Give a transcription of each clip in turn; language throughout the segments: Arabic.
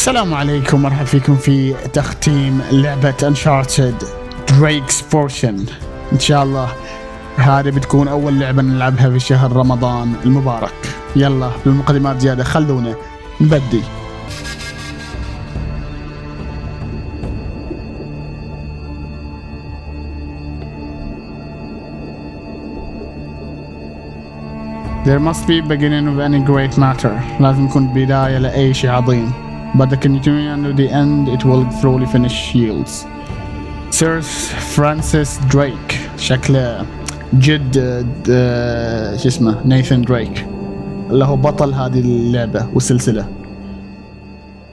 السلام عليكم مرحبا فيكم في تختيم لعبة Uncharted Drake's Fortune إن شاء الله هذه بتكون أول لعبة نلعبها في شهر رمضان المبارك يلا بالمقدمات زيادة خلونا نبدي There must be beginning of any great matter. لازم يكون بداية لأي شيء عظيم. But the continuing under the end it will thoroughly finish yields. Sir Francis Drake شكله جد آه، شو اسمه نيثن دريك اللي هو بطل هذه اللعبة والسلسلة.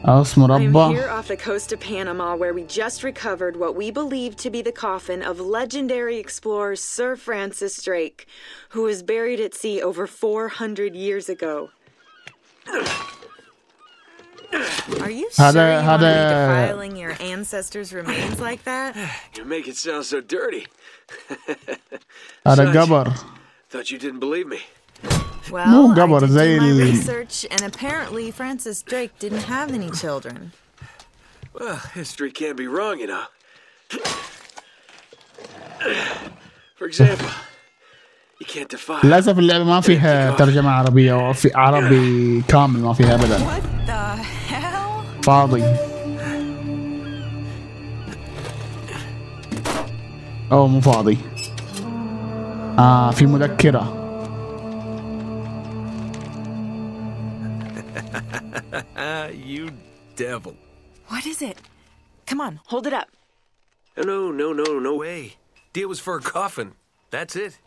عاص I'm مربع here off the coast of Panama where we just recovered what we believe to be the coffin of legendary explorer Sir Francis Drake, who was buried at sea over 400 years ago. Are you sure هذا- you want to be هذا- defiling your ancestors' remains like that? You make it sound so dirty. هذا Such- قبر Thought you didn't believe me. Well, مو I قبر did زي do my ال- research, and apparently Francis Drake didn't have any children. Well, history can't be wrong, you know. For example, you can't defy. للأسف اللعبة ما فيها ترجمة عربية أو في عربي كامل ما فيها أبدا What the falling. Oh, mă fodei. A, filmul da Kira. you devil. What is it? Come on, hold it up. No, no, no, no way. Deal was for a coffin. That's it.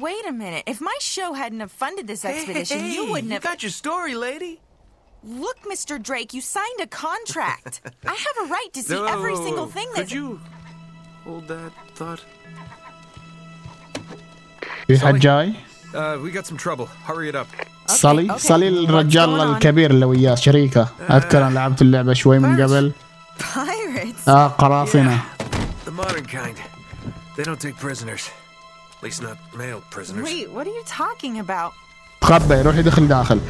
Wait a minute. If my show hadn't have funded this expedition, hey, you wouldn't you have... got your story, lady. Look, Mr. Drake, you signed a contract. I have a right to see No, every single thing Could that's. you hold that thought? في حد جاي Uh, we got some trouble. Hurry it up. صلي okay. صلي What's الرجال going on? الكبير اللي وياه شريكه أذكر أنا لعبت اللعبة شوي من قبل Pirates? آه قراصنة The modern kind. They don't take prisoners. At least not male prisoners. Wait, what are you talking about? تخبى يروح يدخل داخل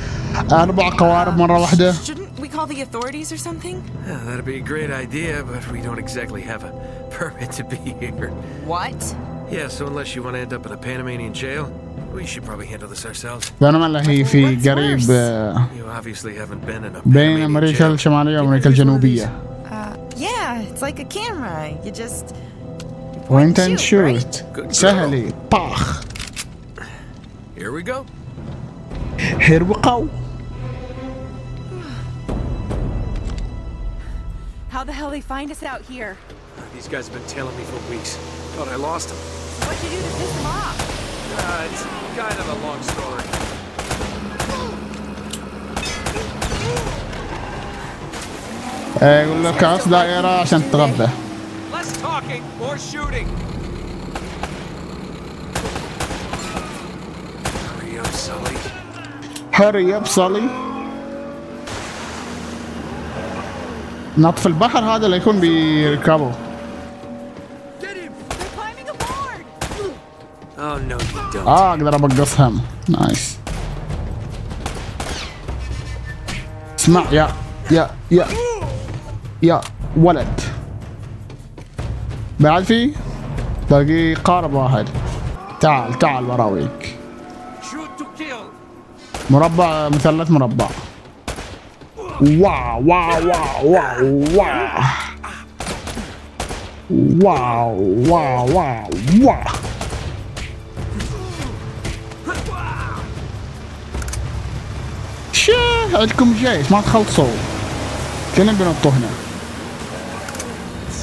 أربع قوارب مرة واحدة Shouldn't we call the authorities or something? Yeah, that'd be a great idea, but we don't exactly have a permit to be here. What? Yeah, so unless you want to end up in a Panamanian jail, we should probably handle this ourselves. بينما اللي هي في قريب? آه، You obviously haven't been in a بين Panamanian أمريكا jail. الشمالية وأمريكا? الجنوبية Uh, yeah, it's like a camera. You just. وانت and shoot, right? Good girl. سهلي طاخ Here we go. هربقوا How the hell they find us out here? These guys have been tailing me for weeks. Thought I lost them. What'd you do to piss them off? Uh, it's kind of a long story. آه، يقول لك عص دائرة عشان تتغبى Less talking, more shooting. هري بصلي نطف البحر هذا اللي يكون بيركبه! Oh. آه أقدر أبقصهم nice اسمع يا يا يا يا ولد بعد في باقي قارب واحد تعال تعال براويك. مربع مثلث مربع. wow wow wow wow wow. واو واو واو عندكم جيش ما تخلصوا. كلهم بينطوا هنا؟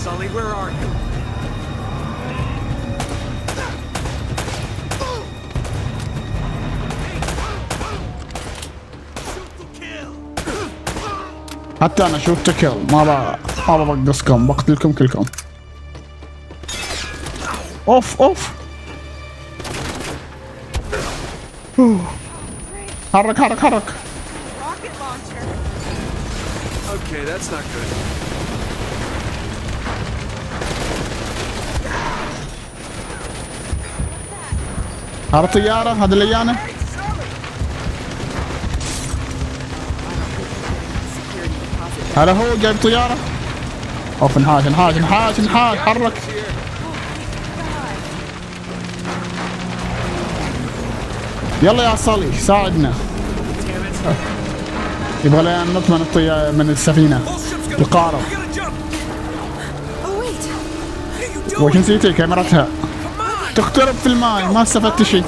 Sully, where are you? حتى أنا شوت تكل ما ب... ما ببقصكم بقتلكم كلكم أوف أوف. حرك حرك حرك! Okay, that's not good. هذا طيارة هذا اللي جانا هذا هو جايب طيارة. أوف انحاش انحاش انحاش انحاش حرك. يلا يا صالي ساعدنا. يبغى لنا ننط من الطيارة من السفينة. القارب Oh. وش نسيتي؟ كاميرتها. تقترب في الماي ما استفدت شيء.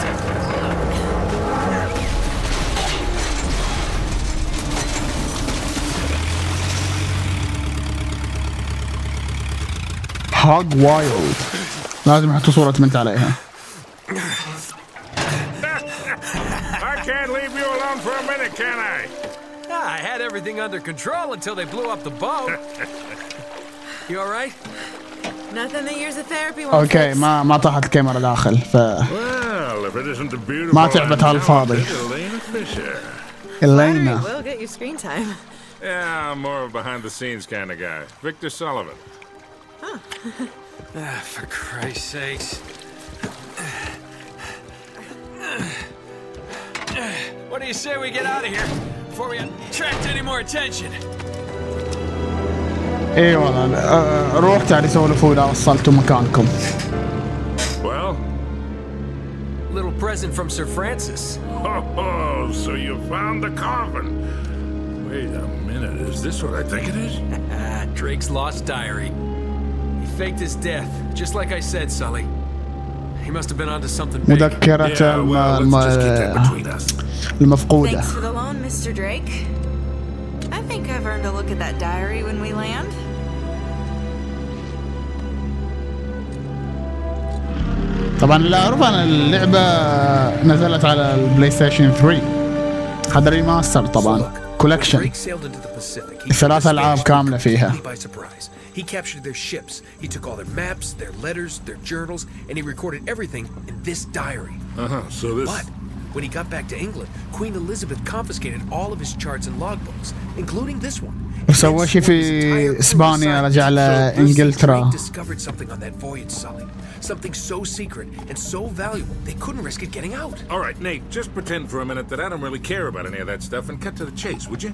هاج وايلد لازم يحطوا صورة بنت عليها I can't leave you alone for a minute, can I? Ah, I had everything under control until they blew up the boat. you all right? Nothing that years of therapy won't اوكي fix. ما ما طاحت الكاميرا داخل ف Well, if it isn't the beautiful ما تعبت and هالفاضي. talented Elena Fisher. Flattery الينا will get you screen time. Yeah, I'm more of a behind-the-scenes kind of guy. Victor Sullivan. Ah, for Christ's sakes. What do you say we get out of here before we attract any more attention? اي والله آه، روح تعالي سولفوا اذا وصلتوا مكانكم Well, Little present from Sir Francis. oh, so you found the coffin. Wait a minute, is this what I think it is? Ah, Drake's lost diary. Faked his death, just like I said, Sully. He must have been onto something big. مذكرة Yeah, الم... well, الم... let's just keep that between us. المفقودة Thanks for the loan, Mr. Drake. I think I've earned a look at that diary when we land. طبعا اللي اعرف أنا اللعبة نزلت على البلاي ستيشن 3 هذا ريماستر طبعا كولكشن ثلاث Spanish كاملة فيها. completely by surprise. He captured their ships. He took all their maps, their letters, their journals, and he recorded everything in this diary. Uh-huh, so this... But when he got back to England, Queen Elizabeth confiscated all of his charts and logbooks, including this one. and وسوى then شي swore في his entire crew إسبانيا، aside. رجع So this لإنجلترا. Drake discovered something on that voyage, Sully. Something so secret and so valuable, they couldn't risk it getting out. All right, Nate, just pretend for a minute that I don't really care about any of that stuff and cut to the chase, would you?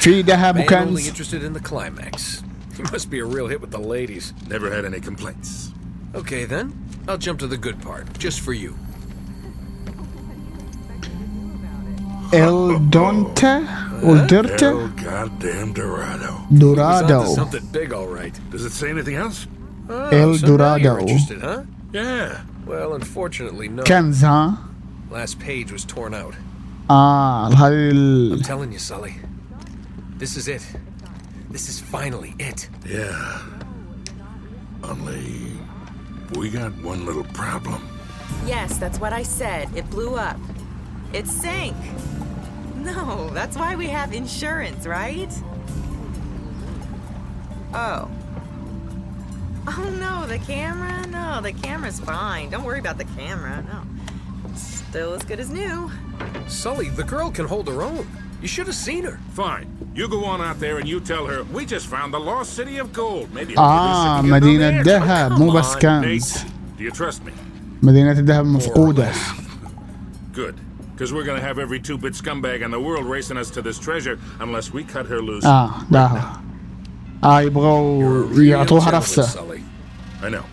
في ذهب Man only وكنز interested in the climax. He must be a real hit with the ladies. Never had any complaints. Okay, then. I'll jump to the good part, just for you. El Donte? El Dorte? El goddamn Dorado. Dorado. Something big, all right. Does it say anything else? Oh, El so Dorado. Interested, huh? Yeah. Well, unfortunately, no. Kansas. Last page was torn out. Ah, el... I'm telling you, Sully. This is it. This is finally it. Yeah. Only... We got one little problem. Yes, that's what I said. It blew up. It sank. No, that's why we have insurance, right? Oh. Oh no, the camera? No, the camera's fine. Don't worry about the camera. No. Still as good as new. Sully, the girl can hold her own. You should have seen her. Fine. You go on out there and you tell her, we just found the lost city of gold. Maybe اه Elizabeth can get مدينة another answer. ذهب Come مو بس on, كنز Nate. Do you trust me? مدينة الذهب مفقودة Good. Because we're gonna have every two-bit scumbag in the world racing us to this treasure unless we cut her loose. اه ده اه يبغوا Real يعطوها gentleman, نفسه Sully. I know.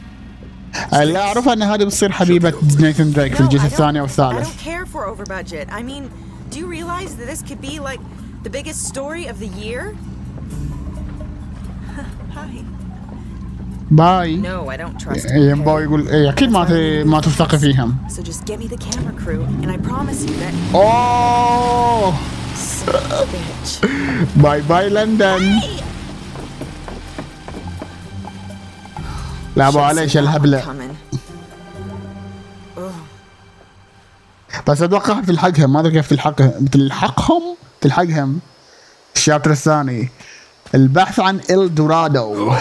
اللي اعرف ان هذه بتصير حبيبة نيثن دريك في No, الجزء I الثاني don't- I والثالث don't care for over budget. I mean, do you realize that this could be like the biggest story of the year? Hi. Bye No, I don't trust them. يبغى يقول إيه أكيد ما ما تثقي فيهم So just get me the camera crew, and I promise you that اوه. bye bye لندن لعبوا على إيش الهبلة Coming. بس أتوقع تلحقهم ما ادري كيف تلحقهم تلحقهم تلحقهم الشابتر الثاني. البحث عن ال دورادو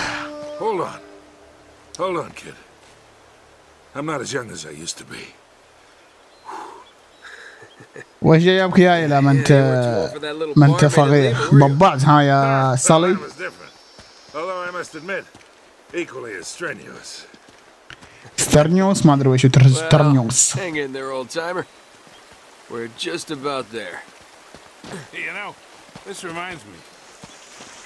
وش جايبك يا إلى ما انت ما أنت صغير بضعت ها يا سالي سترنيوس ما أدري وش ترنيوس You know, this reminds me.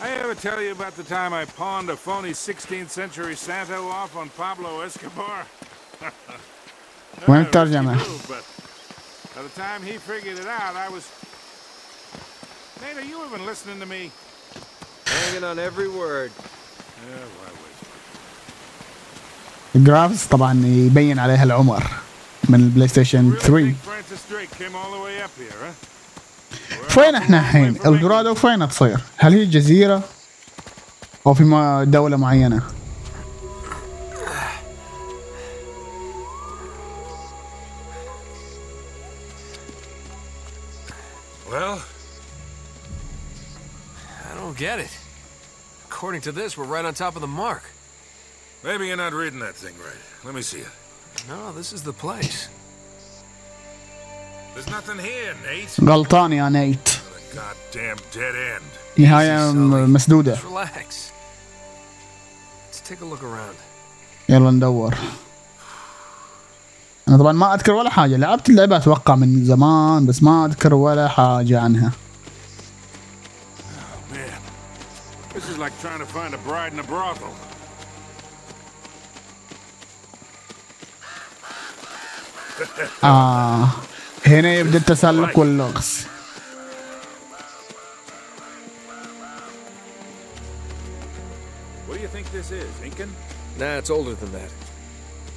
I ever tell you about the time I pawned a phony 16th century Santa off on Pablo Escobar? وين Uh, الترجمة؟ risky move, but by the time he figured it out, I was. Nate, are you even listening to me? Hanging on every word. Yeah, well, I wish. الجرافيكس طبعا يبين عليها العمر من البلاي ستيشن Really 3 فين احنا الحين؟ الجرادو فين تصير؟ هل هي جزيرة؟ أو في ما- دولة معينة؟ Well, I don't get it. According to this, we're right on top of the mark. Maybe you're not reading that thing right. Let me see it. No, this is the place. غلطان يا نيت. A goddamn dead end. نهاية مسدودة. Just relax. Let's take a look around. يلا ندور. أنا طبعا ما أذكر ولا حاجة. لعبت اللعبة أتوقع من زمان بس ما أذكر ولا حاجة عنها. Man, this is like trying to find a bride in a brothel. آه هنا يبدأ التسلق واللغز What do you think this is, Incan? Nah, it's older than that.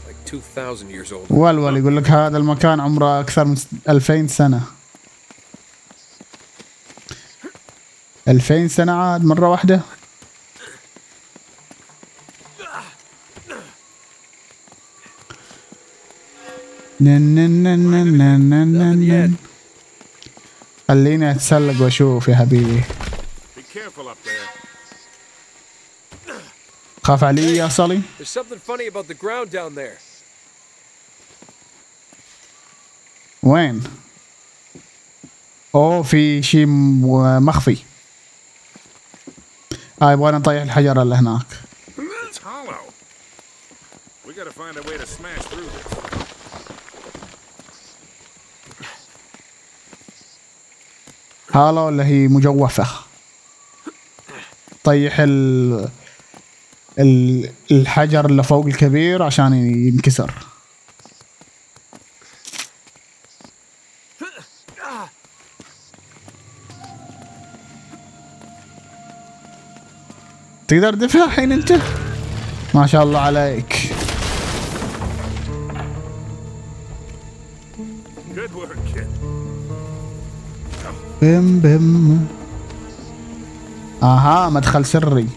Like 2,000 years old. والول يقول لك هذا المكان عمره أكثر من 2000 سنة 2000 سنة عاد مرة واحدة خليني أتسلق وأشوف يا حبيبي. خاف علي يا صلي؟ وين؟ أوه في شيء مخفي. آه، هاي يبغانا نطيح الحجره اللي هناك. هالو اللي هي مجوفة. طيح ال... ال... الحجر اللي فوق الكبير عشان ينكسر. تقدر تدفع الحين انت؟ ما شاء الله عليك. بم بم. آها مدخل سري.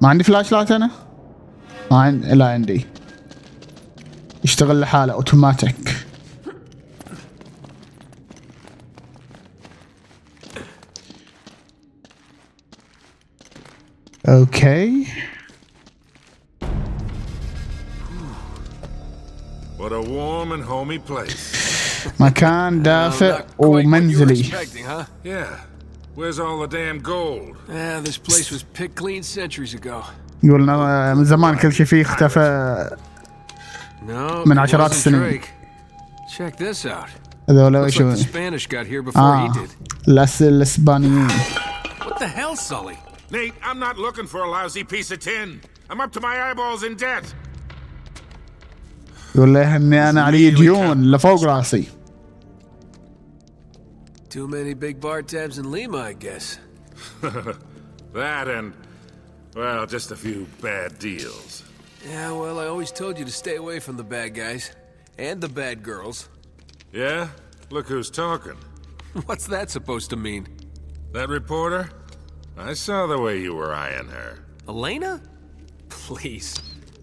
ما عندي flashlight أنا؟ ما عندي لا عندي. يشتغل لحاله اوتوماتيك أوكي warm and homey place. مكان Well, دافئ not quite what you were ومنزلي expecting, huh? Yeah. Where's all the damn gold? Yeah, this place was picked clean centuries ago. يقول لنا من زمان كل شيء فيه اختفى No, من it عشرات wasn't السنين. Drake. Check this out. هذول Looks ايش like the Spanish got here before اه he did. الأس- الاسبانيين What the hell, Sully? Nate, I'm not looking for a lousy piece of tin. I'm up to my eyeballs in debt. يقول له اني انا علي ديون لفوق راسي Too many big bar tabs in Lima, I guess. That and, well, just a few bad deals. Yeah, well, I always told you to stay away from the bad guys. And the bad girls. Yeah? Look who's talking. What's that supposed to mean? That reporter? I saw the way you were eyeing her. Elena? Please.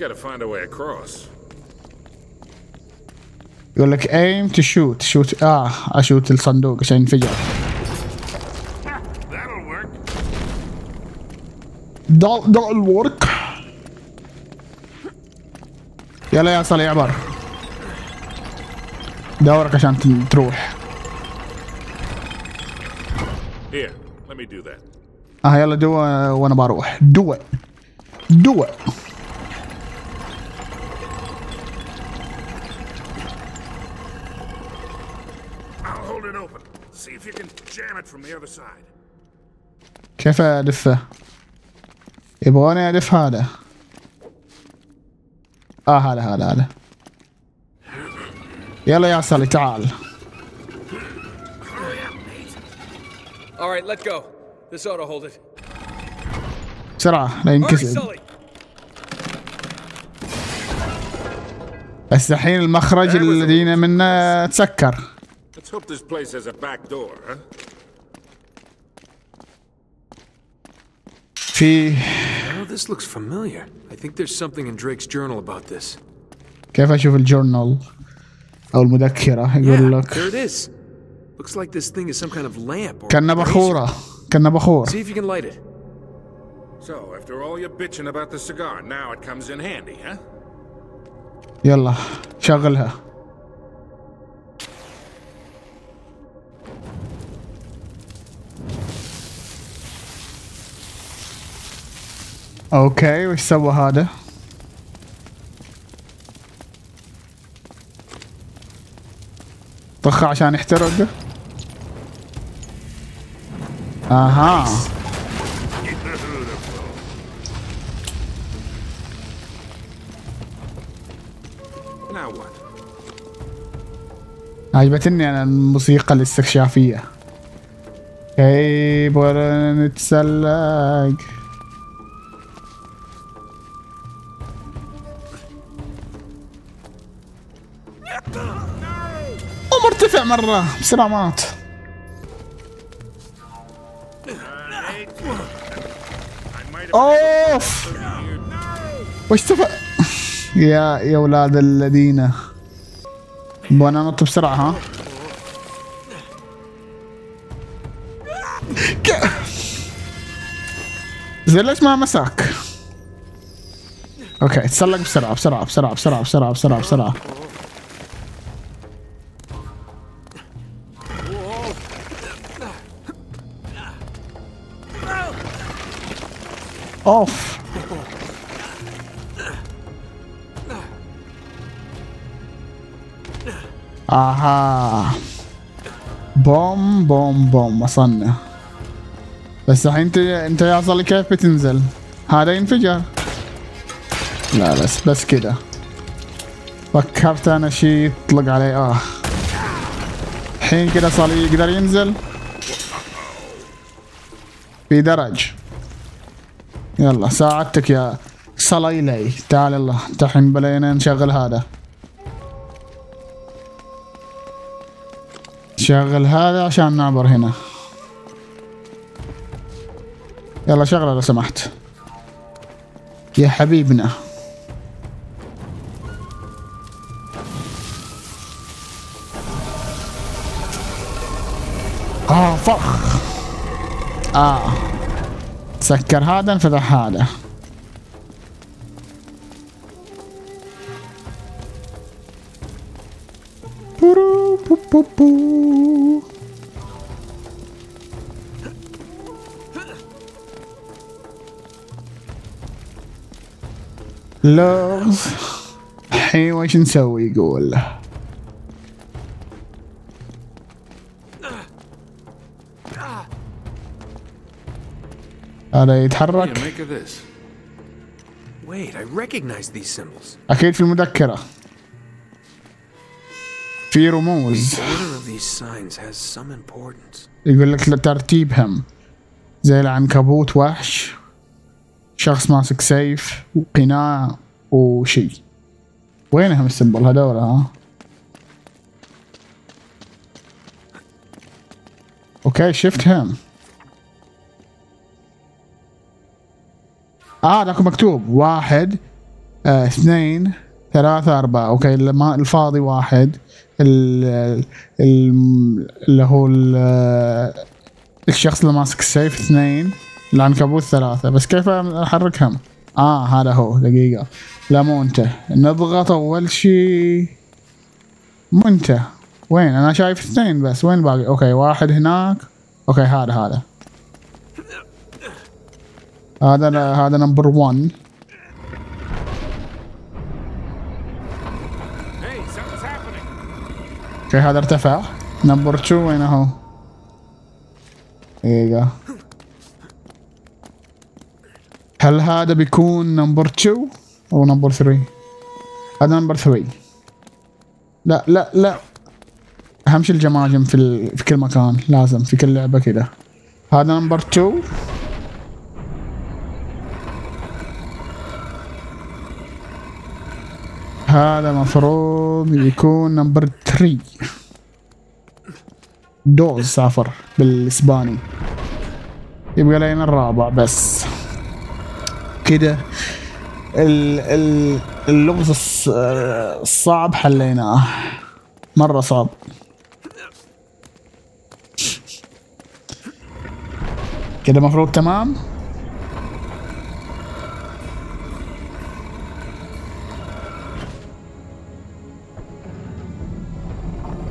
Gotta find a way across. يقول لك aim to shoot shoot آه أشوت الصندوق عشان ينفجر. That'll work. that'll work يلا يا سالي عبر. دورك عشان تروح. Here, let me do that. آه يلا do وأنا بروح. do do I'll hold it open. See if you can jam it from the other side. كيف ادفه يبغوني ادف هذا آه هذا هذا هذا يلا يا صلي تعال All right, let go. This ought to hold it. بسرعة لا ينكسر. بس الحين المخرج الذين منه تسكر Let's hope this place has a back door, huh? في Oh, this looks familiar. I think there's something in Drake's journal about this. كيف اشوف الجورنال او المذكرة يقول Yeah, لك there it is. Looks like this thing is some kind of lamp or كأنه بخورة كأنه بخور See if you can light it. So, after all your bitching about the cigar, now it comes in handy, huh? يلا شغلها أوكي وش سوى هذا طخه عشان يحترق. أها? عجبتني أنا الموسيقى الاستكشافية. كيف نتسلق؟ أو مرتفع مرة بسرعة مات I might have أوف! وش تف... يا يا ولاد الذين. وأنا انط بسرعة ها؟ زين ليش ما مساك؟ أوكي تسلق بسرعة بسرعة بسرعة بسرعة بسرعة بسرعة بسرعة. اوف أها بوم بوم بوم وصلنا بس الحين انت انت يا صلي كيف بتنزل هذا ينفجر لا بس بس كده فكرت أنا شي يطلق عليه آه الحين كده صلي يقدر ينزل في درج يلا ساعدتك يا صليلي تعال يلا الحين بلينا نشغل هذا. شغل هذا عشان نعبر هنا. يلا شغله لو سمحت. يا حبيبنا. آه فخ. آه. سكر هذا انفتح هذا. لغز الحين وش نسوي؟ يقول. These symbols. أكيد في المذكرة في رموز. يقول لك ترتيبهم زي العنكبوت وحش. شخص ماسك سيف وقناع وشي. وينهم ال symbol هذول ها؟ okay شفتهم آه ذاك مكتوب. واحد آه اثنين ثلاثة أربعة. okay الما- الفاضي واحد. ال- ال- اللي هو ال- الشخص اللي ماسك السيف اثنين. العنكبوت ثلاثة. بس كيف أحركهم؟ آه هذا هو. دقيقة. لا مو أنت. نضغط أول شي مو أنت. وين؟ أنا شايف اثنين بس. وين باقي؟ okay واحد هناك. okay هذا هذا. هذا هذا number 1 Hey, something's happening. okay هذا ارتفع. number 2 وين هو؟ دقيقة هل هذا بيكون number 2 أو number 3 هذا number 3 لا لا لا. أهم شيء الجماجم في ال... في كل مكان. لازم في كل لعبة كده. هذا number 2 هذا مفروض يكون number 3 dos سافر بالإسباني. يبقى لين الرابع بس. كده ال ال اللغز الص- الصعب حليناه. مرة صعب. كده مفروض تمام؟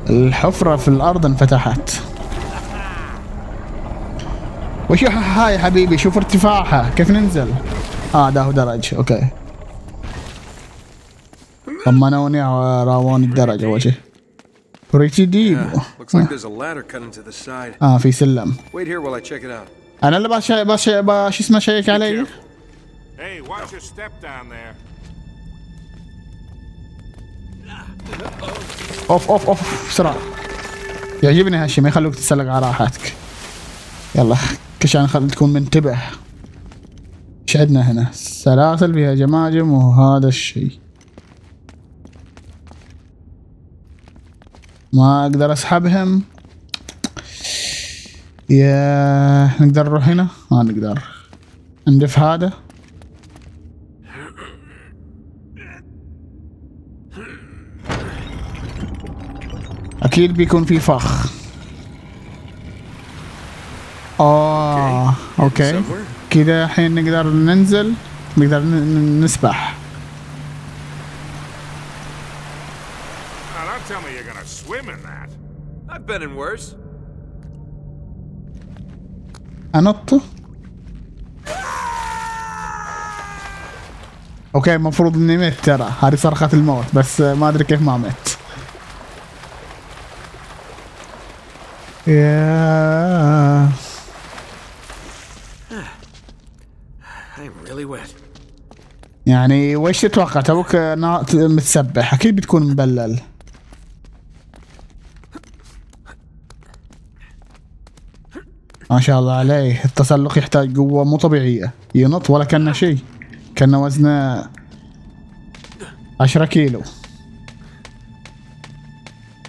الحفرة في الأرض انفتحت. وش هاي حبيبي شوف ارتفاعها. كيف ننزل؟ آه ده هو درج. okay. طمنوني راوني الدرج أول شيء. pretty deep. آه في سلم. أنا اللي باش باش باش اسمه شيك علي. أوف أوف أوف بسرعة. يعجبني هالشي ما يخلوك تتسلق على راحتك. يلا كشان خل تكون منتبه. إيش عندنا هنا؟ سلاسل فيها جماجم وهذا الشيء ما أقدر أسحبهم. يا نقدر نروح هنا؟ ما نقدر. ندف هذا. أكيد بيكون في فخ. آه okay? كذا الحين نقدر ننزل نقدر نسبح. Now, don't tell me you're gonna swim in that. I've been in worse. أنط. okay المفروض إني مت ترى. هذه صرخة الموت بس ما أدري كيف ما مت wet. يعني وش تتوقع؟ توك نا- متسبح. أكيد بتكون مبلل. ما شاء الله عليه. التسلق يحتاج قوة مو طبيعية. ينط ولا كأنه شيء. كأنه وزنه عشرة كيلو.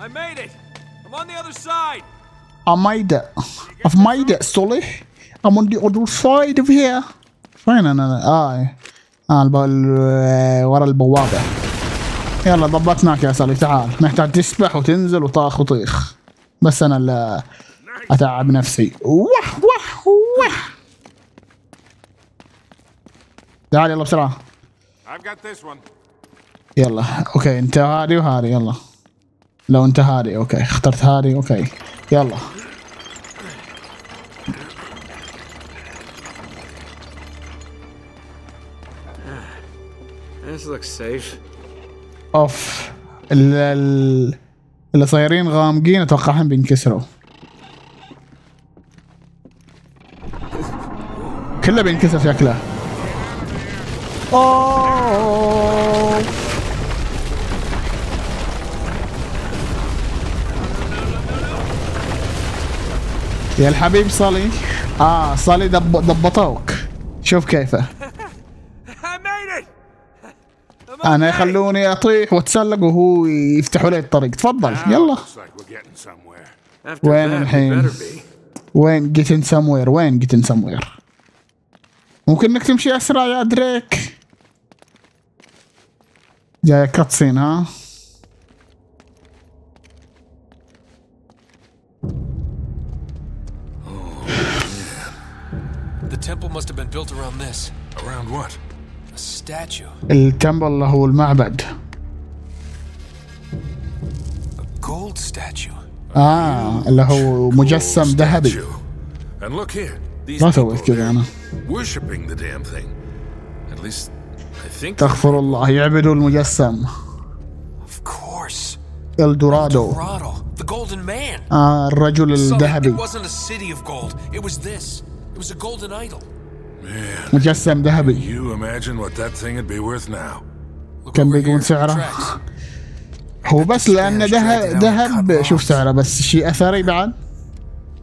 I made it! I'm on the other side! Made it Sully I'm on the other side of here فين أنا؟ آه. آه الب... ال- ورا البوابة. يلا ضبطناك يا سالي تعال. محتاج تسبح وتنزل وطاخ وطيخ. بس أنا اللي أتعب نفسي. وح وح وح تعال يلا بسرعة. I've got this one. يلا. okay انت هادي وهادي يلا. لو انت هادي okay. اخترت هادي okay. يلا. This looks safe. أوف. ال- ال- اللي صايرين غامقين اتوقعهم بينكسروا. كله بينكسر شكله. أوه. يا الحبيب سالي. آه سالي دب ضبطوك شوف كيفه. أنا. يخلوني أطيح وأتسلق وهو يفتحوا لي الطريق. تفضل. يلا. somewhere. After وين الحين؟ وين جيتن سموير وين جيتن سموير ممكن إنك تمشي أسرع يا دريك. جاية cutscene ها؟ التمبل هو المعبد A gold statue. آه اللي هو مجسم Gold ذهبي statue. And look here. These ما people سويت كذا أنا worshipping the damn thing. At least I think. استغفر الله يعبدوا المجسم Of course. الدورادو Dorado. The golden man. آه الرجل الذهبي was a golden idol. Man, مجسم ذهبي you imagine what that thing would be worth now. كم بيكون. سعره؟ هو بس لأنه ذهب ذهب شوف سعره بس شيء اثري بعد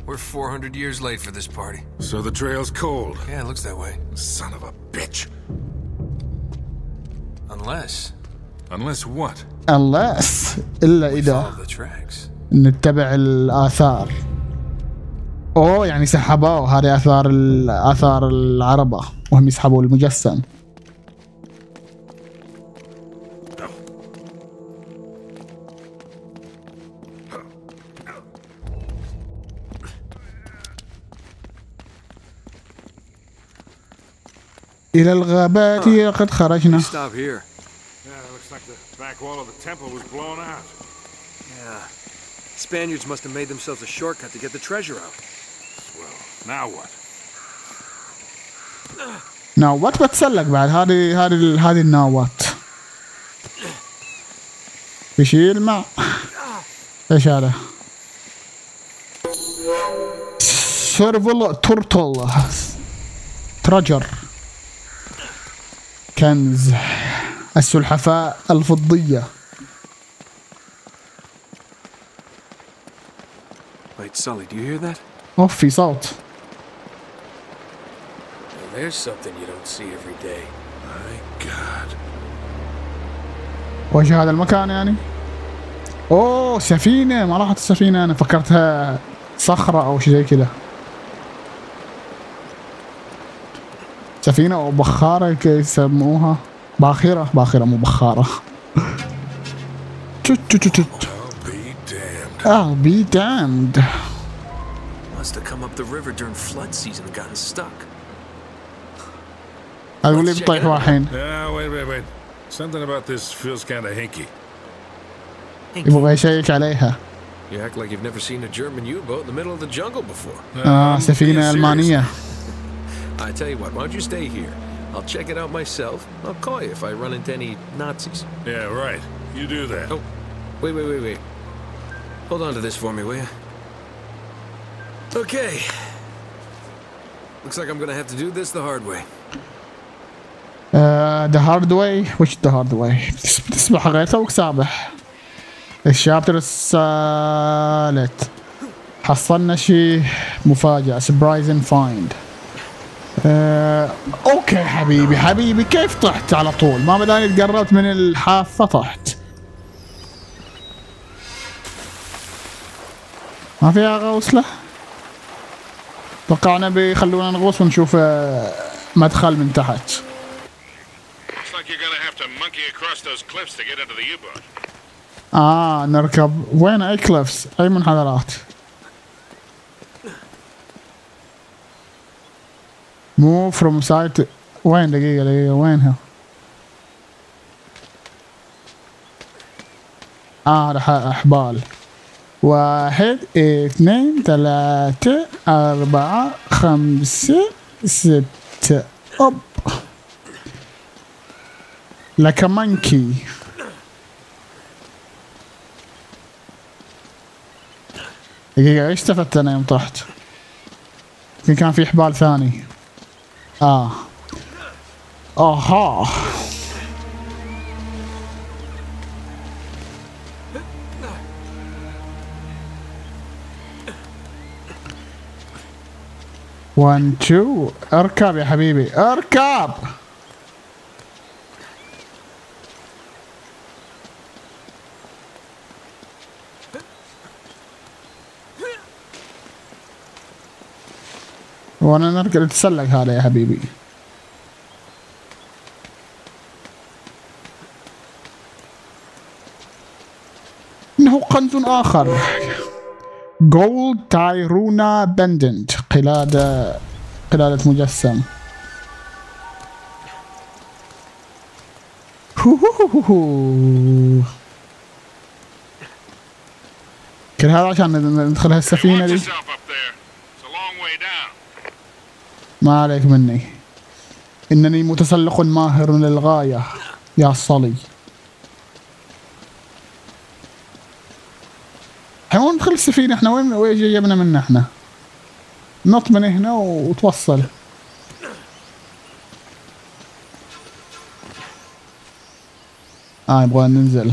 We're 400 years late for this party. So the trail's cold. Yeah, it looks that way. Son of a bitch. Unless Unless what? unless الا follow اذا the tracks. نتبع الاثار اوه يعني سحبوه هذه اثار ال- اثار العربه وهم يسحبوا المجسم إلى الغابات قد خرجنا Stop here. Yeah, looks like the back wall of the temple was blown out. Yeah. Spaniards must have made themselves a shortcut to get the treasure out. Now what? ناوات بتسلق بعد. هذه هذه هذه الناوات يشيل مع إيش هذا؟ سيرفل تورتل. ترجر. كنز. السلحفاء الفضية. Wait, Sully, do you hear that? أوف في صوت. There's something you don't see every day. My God. وش هذا المكان يعني؟ اوه سفينة ما راحت السفينة أنا فكرتها صخرة أو شيء زي كذا سفينة أو بخارة كي يسموها باخرة باخرة مو بخارة توت توت توت I'll be damned. I'll be damned Must have come up the river during flood season and gotten stuck. I will leave it that behind. Ah, wait, wait, wait. Something about this feels kind of hinky. hinky. Vou mexer a. You act like you've never seen a German U-boat in the middle of the jungle before. Ah, um, se fica. I tell you what, why don't you stay here? I'll check it out myself. I'll call you if I run into any Nazis. Yeah, right. You do that. Oh, wait, wait, wait, wait. Hold on to this for me, will you? Okay. Looks like I'm gonna have to do this the hard way. the hard way وش the hard way بتسبح غير توك سابح ال chapter الثالث حصلنا شيء مفاجأة surprising find okay حبيبي حبيبي كيف طحت على طول؟ ما بداني تقربت من الحافة طحت ما فيها غوصلة توقعنا بيخلونا نغوص ونشوف آه، مدخل من تحت Looks like you're gonna have to monkey across those cliffs to get into the U-boat. آه نركب. وين أي cliffs أي منحدرات؟ مو from side وين دقيقة دقيقة وينها آه رح أحبال. واحد اثنين ثلاثة أربعة خمسة ستة. أوب. لك مانكي دقيقة إيش استفدت أنا يوم طحت؟ يمكن كان في حبال ثاني. آه. أها. وان تو اركب يا حبيبي. اركب وأنا نركب نتسلق هذا يا حبيبي. كنز آخر. جولد تايرونا بندنت قلادة قلادة مجسم. كل هذا عشان ندخل هالسفينة دي yourself up there. It's a long way down. ما عليك مني. إنني متسلق ماهر للغاية يا صلي. إحنا وين ندخل السفينة إحنا. وين وين جبنا منه إحنا؟ نط من هنا وتوصل. آه يبغى ننزل.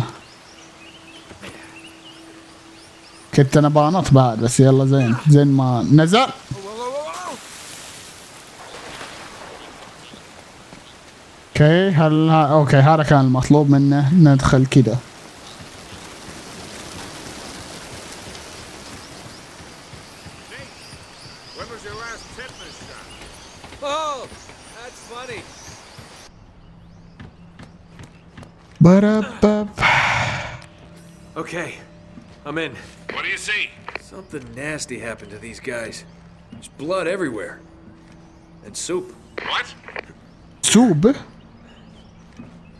كنت أنا بانط بعد بس يلا زين. زين ما نزل. okay هل ها... okay هذا كان المطلوب منه ندخل كذا? Oh. بربب Okay, I'm in. What do you see? Something nasty happened to these guys. There's blood everywhere. And soup. What? سوب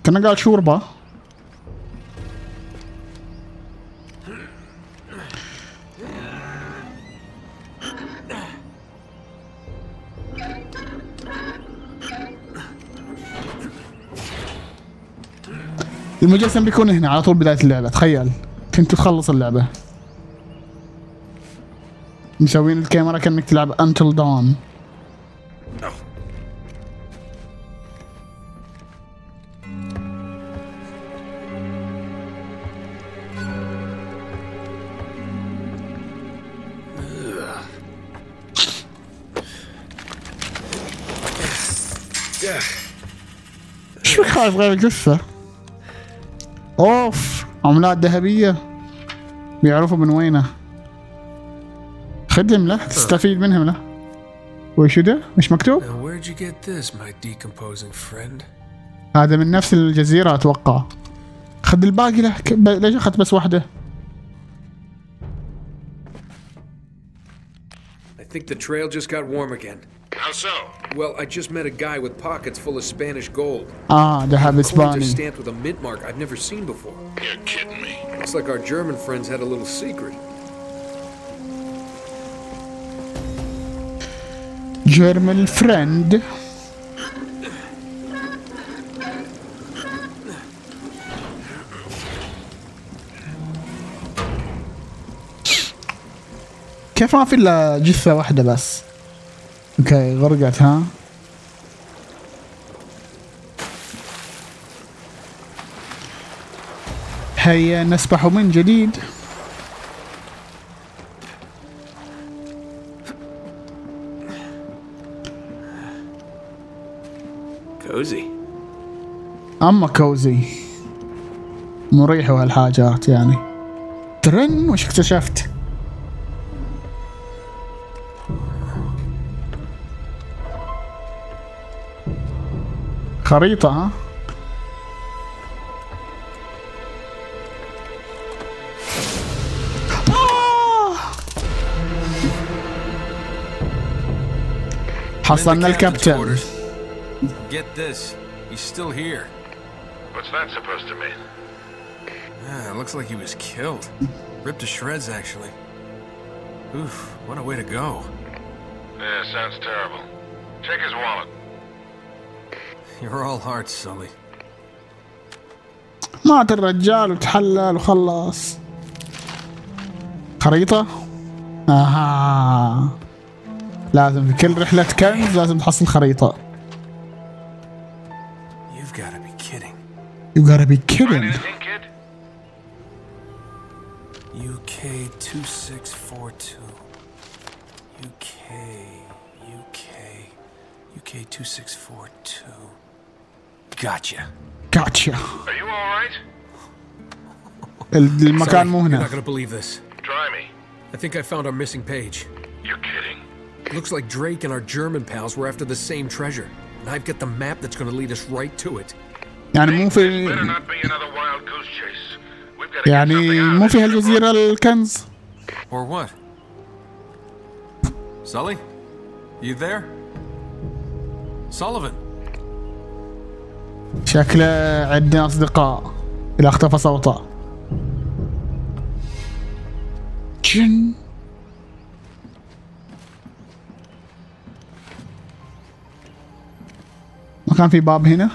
كان قال شوربة. المجسم بيكون هنا على طول بداية اللعبة تخيل. كنت تخلص اللعبة. مسوين الكاميرا كأنك تلعب Until Dawn. خايف غير القصة؟ أوف عملات ذهبية بيعرفوا من وينه خدم له تستفيد منهم له وش ده؟ مش مكتوب؟ هذا من نفس الجزيرة أتوقع خد الباقي له ليش أخذت بس واحدة؟ I think the trail just got warm again. How so? Well, I just met a guy with pockets full of Spanish gold. اه ذهب Coins are اسباني stamped with a mint mark I've never seen before. You're kidding me. Looks like our German friends had a little secret. جيرمن فريند كيف ما في الا جثة واحدة بس okay غرقت ها؟ هيا نسبح من جديد. Cozy. أما cozy. مريح وهالحاجات يعني. ترن وش اكتشفت؟ خريطة ها آه! حصلنا الكابتن Get this. He's still here. What's that supposed to mean? Ah, it looks like he was killed. Ripped to shreds, actually. Oof, what a way to go. Yeah, sounds terrible. Check his wallet. You're all hearts, Sully. مات الرجال وتحلل وخلص خريطة اها لازم في كل رحلة كنز لازم تحصل خريطة You've got to be kidding. You gotta be Find kidding anything, kid? UK 2642. UK, UK, UK 2642. Gotcha. Gotcha Are you all right? ال- المكان مو You're هنا not gonna believe this. Try me. I think I found our missing page. You're kidding. Looks like Drake and our German pals were after the same treasure. And I've got the map that's gonna lead us right to it. يعني مو Better في not be another wild goose chase. We've gotta get يعني something out of مو this في ship, هالجزيرة الكنز Or what? Sully? You there? Sullivan? شكله عندنا أصدقاء. إذا اختفى صوته. جن. ما كان في باب هنا؟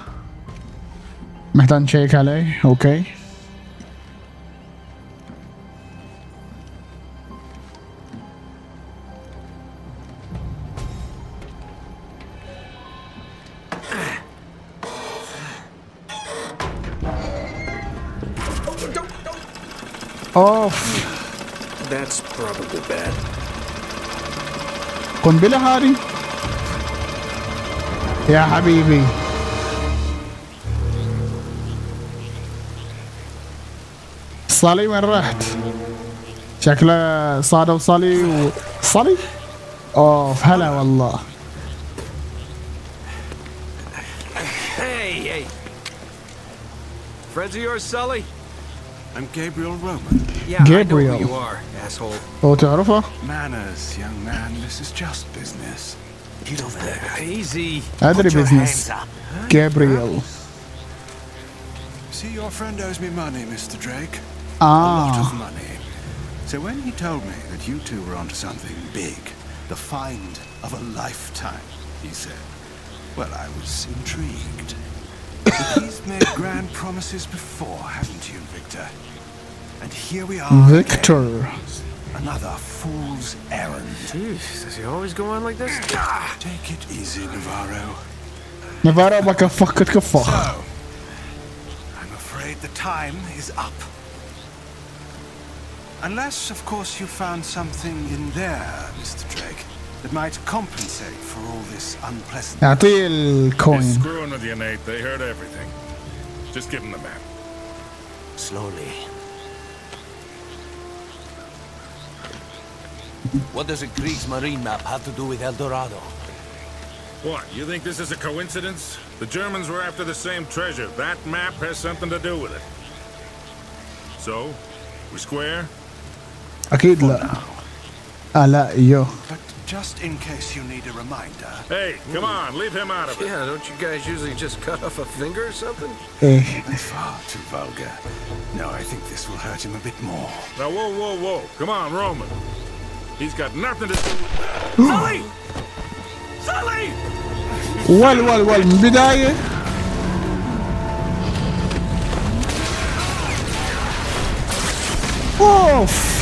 محتاج نشيك عليه. أوكي. أوف That's probably bad. قنبلة هذه يا حبيبي صالي وين رحت؟ شكله صادوا صالي و... صالي؟ أوف هلا والله Hey, hey! Friends of yours, Sully? I'm Gabriel Roman. Yeah, Gabriel. you are, asshole. Oh, Jennifer. Manners, young man. This is just business. Get over there. Easy. Other business. Gabriel. See, your friend owes me money, Mr. Drake. Ah. A lot of money. So when he told me that you two were onto something big, the find of a lifetime, he said, well, I was intrigued. He's made grand promises before, haven't you, Victor? And here we are. Victor. Again. Another fool's errand. Jeez, does he always go on like this? Take it easy, Navarro. Navarro, like a fuck, like a fuck. So, I'm afraid the time is up. Unless, of course, you found something in there, Mr. Drake that might compensate for all this unpleasant. Now, the coin. He's screwing with you, Nate. They heard everything. Just give them the map. Slowly. What does a Kriegsmarine map have to do with El Dorado? What, you think this is a coincidence? The Germans were after the same treasure. That map has something to do with it. So, we square? Aquí la... Ala yo. just in case you need a reminder, Hey, come on, leave him out of it. Yeah, don't you guys usually just cut off a finger or something? ايه that's far too vulgar. No, I think this will hurt him a bit more. Now, whoa, whoa, whoa. Come on, Roman. He's got nothing to do. Sully! Sully! ول ول ول من بداية اوف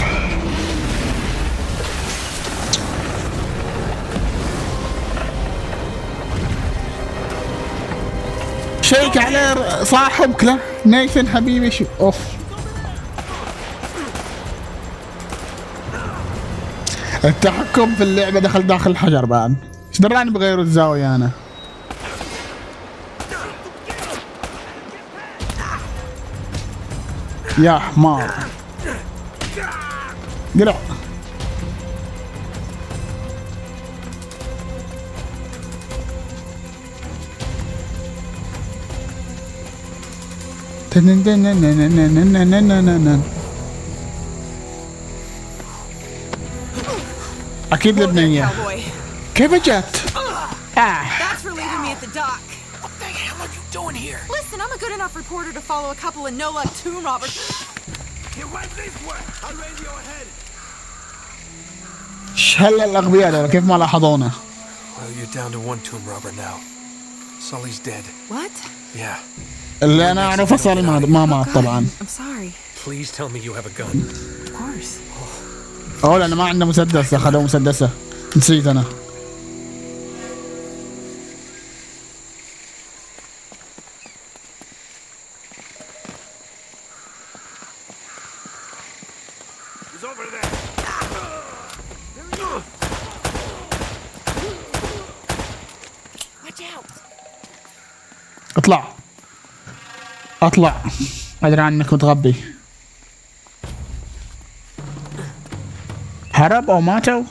شيك عليه صاحبك له نيثن حبيبي شو أوف. التحكم في اللعبة دخل داخل الحجر بعد. إيش دراني بغير الزاوية أنا؟ يا حمار. قلع. اكيد لبنانية Cowboy. كيف جت؟ آه. That's for leaving me at the dock. What the hell are you doing here? Listen, I'm a good enough reporter to follow a couple of no-luck tomb robbers. He went this way. I'll radio ahead. ايش هلا الاغبياء دول كيف ما لاحظونا؟ Well, you're down to one tomb robber now. Sully's dead. What? Yeah. اللي أنا أعرفه صار ما ما مات طبعا. أوه لأنه ما عنده مسدس اخذوا مسدسة. نسيت أنا. أطلع. أدري عنك متغبي هرب أو ماتوا؟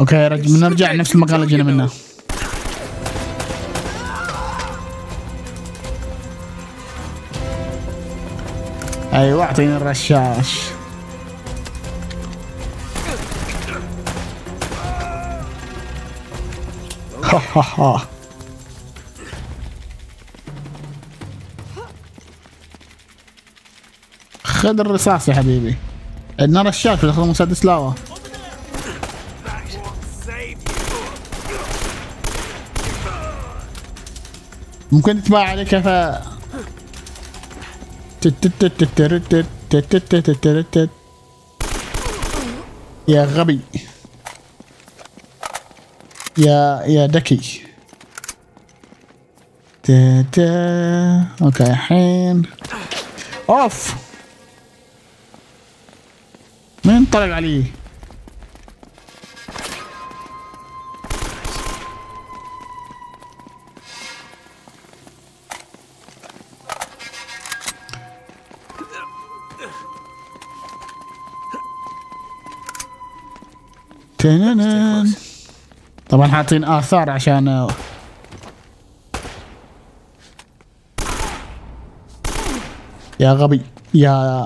أوكي يا رجل بنرجع نفس المكان اللي جينا منه. أيوه أعطيني الرشاش. ها خذ الرصاص يا حبيبي عندنا رشاش بتاخذ مسدس لاوا ممكن تتباع عليك كيف يا غبي يا يا ذكي تا تا. أوكي الحين. أوف! مين طلع علي طبعا حاطين آثار عشان يا غبي يا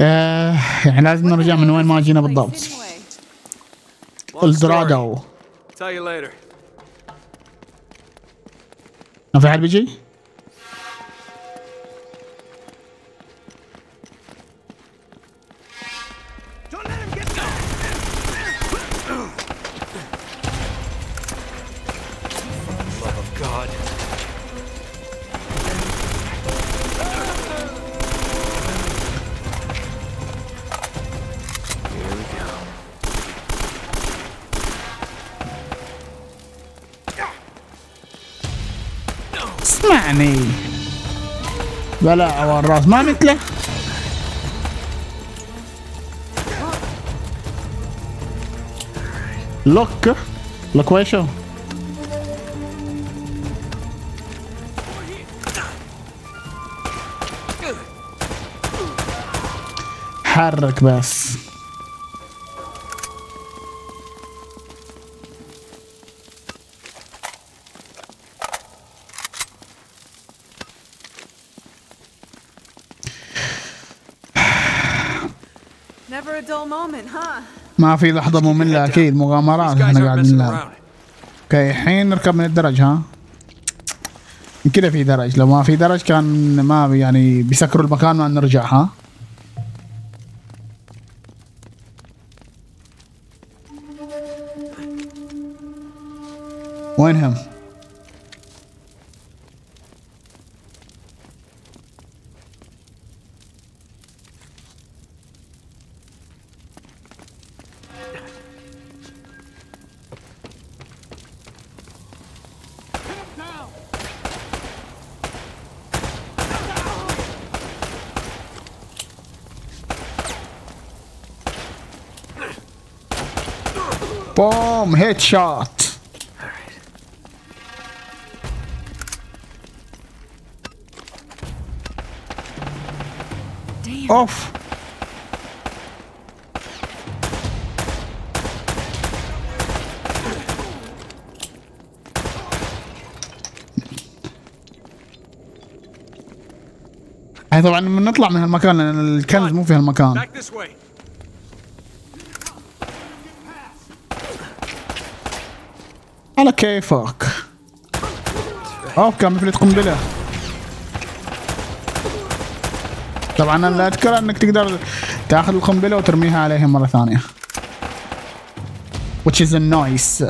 آه يعني لازم نرجع من وين ما جينا بالضبط. الدرادو. ما في حد بيجي؟ اسمعني بلا الراس. ما مثله. لوك. لوك ويشو حرك بس. ما في لحظة مملة أكيد مغامرات إحنا قاعدين نلعب. أوكي الحين نركب من الدرج ها؟ كده في درج لو ما في درج كان ما يعني بيسكروا المكان ما نرجع ها؟ وينهم؟ headshot أوف طبعا من نطلع من هالمكان لأن الكنز مو في هالمكان. كيفك؟ اوف كان مثل قنبله طبعا أنا لا أذكر أنك تقدر تأخذ القنبلة وترميها عليهم مرة ثانية. Which is a nice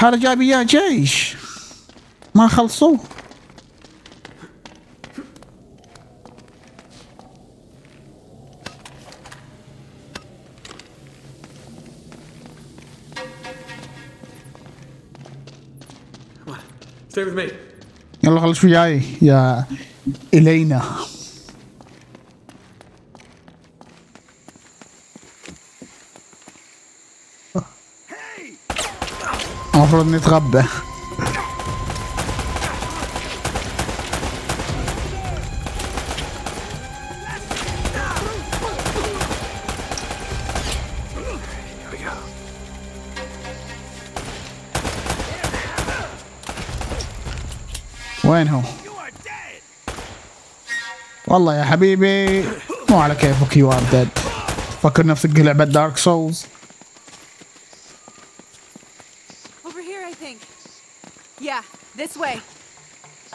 هذا جايب إياه جيش. ما خلصوه Stay with me. يلا خلص وياي يا إلينا. المفروض نتغبى وين هو؟ والله يا حبيبي مو على كيفك you are dead فكر نفسك لعبة Dark Souls.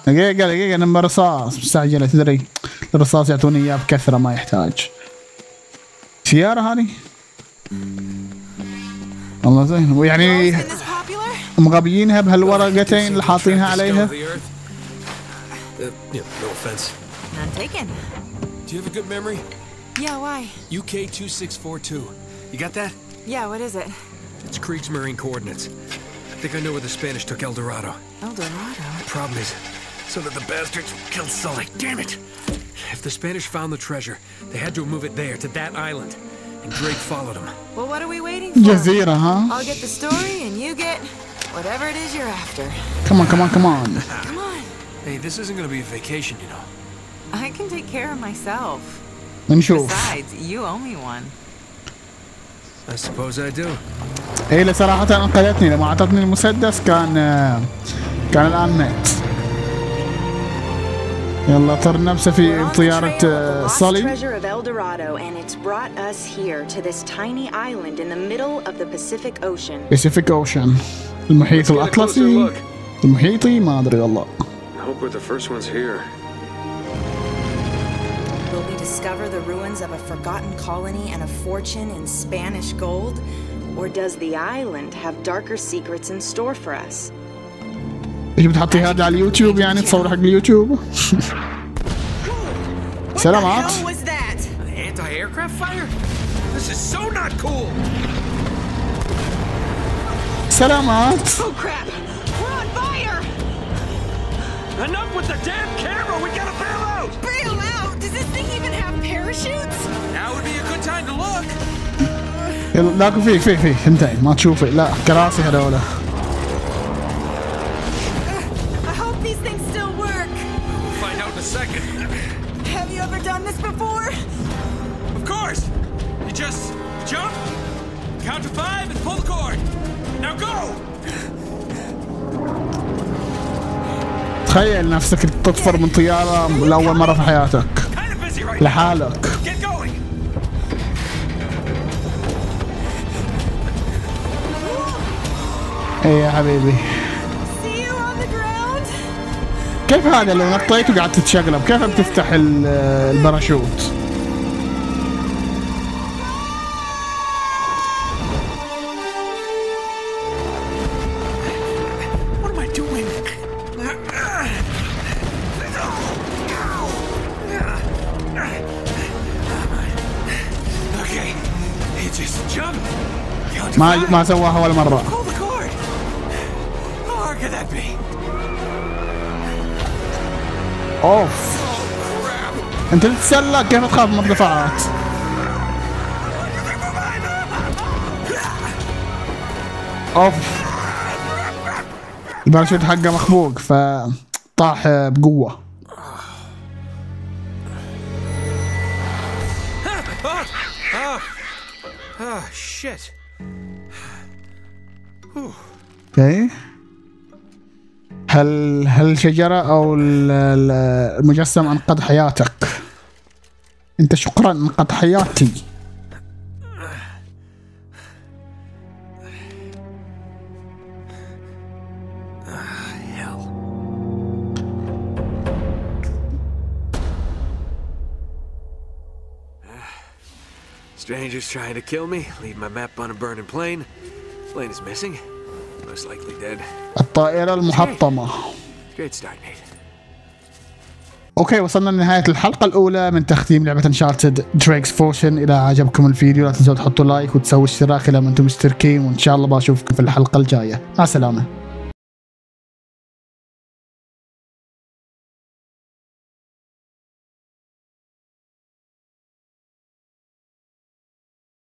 دقيقة دقيقة number رصاص. مستعجلة تدري. الرصاص يعطوني إياه بكثرة ما يحتاج. سيارة هذه؟ والله زين. ويعني? مغبيينها بهالورقتين اللي حاطينها عليها؟ Uh, no offense. None taken. Do you have a good memory? Yeah, why? UK2642. You got that? Yeah, what is it? It's Krieg's marine coordinates. I think I know where the Spanish took El Dorado. El Dorado? The problem is, some of the bastards killed Sully. Damn it! If the Spanish found the treasure, they had to move it there, to that island. And Drake followed him. Well, what are we waiting for? Jazeera, huh? I'll get the story, and you get whatever it is you're after. Come on, come on, come on. Come on. Hey, this isn't gonna be a vacation, you know. I can take care of myself. نشوف Besides, you owe me one. I suppose I do. هي اللي صراحة انقذتني لما اعطتني المسدس كان كان الان مات يلا طر نفسه في طيارة صلي treasure of El Dorado, and it's brought us here to this tiny island in the middle of the Pacific Ocean. باسيفيك اوشن المحيط look. المحيطي ما ادري والله hope we're the first ones here. Will we discover the ruins of a forgotten colony and a fortune in Spanish gold? Or does the island have darker secrets in store for us? ايش بتحطي هذا على اليوتيوب يعني تصور حق اليوتيوب سلامات What was that? Enough with the damn camera! We gotta bail out! Bail out! Does this thing even have parachutes? Now would be a good time to look! يلا لاكو فيك فيك فيك انتهي ما تشوفي لا كراسي هذولا تخيل نفسك تطفر من طيارة لأول مرة في حياتك لحالك! إيه يا حبيبي? كيف هذا لو نطيت وقعدت تتشقلب كيف بتفتح ال- الباراشوت ما. ما سواها ولا be? أوف أنت تتسلق كيف تخاف من الرفعات أوف الباراشوت حقه مخبوق فطاح بقوة Oh, shit. أوكي هل هل الشجرة ال- المجسم انقذ حياتك انت شكرا انقذ حياتي. Strangers trying to kill me, leave my map on a burning plane. Plane is missing. الطائرة المحطمة. okay وصلنا لنهاية الحلقة الأولى من تختيم لعبة Uncharted Drake's Fortune إذا عجبكم الفيديو لا تنسوا تحطوا like وتسووا اشتراك إذا ما أنتم مشتركين وإن شاء الله بشوفكم في الحلقة الجاية. مع السلامة.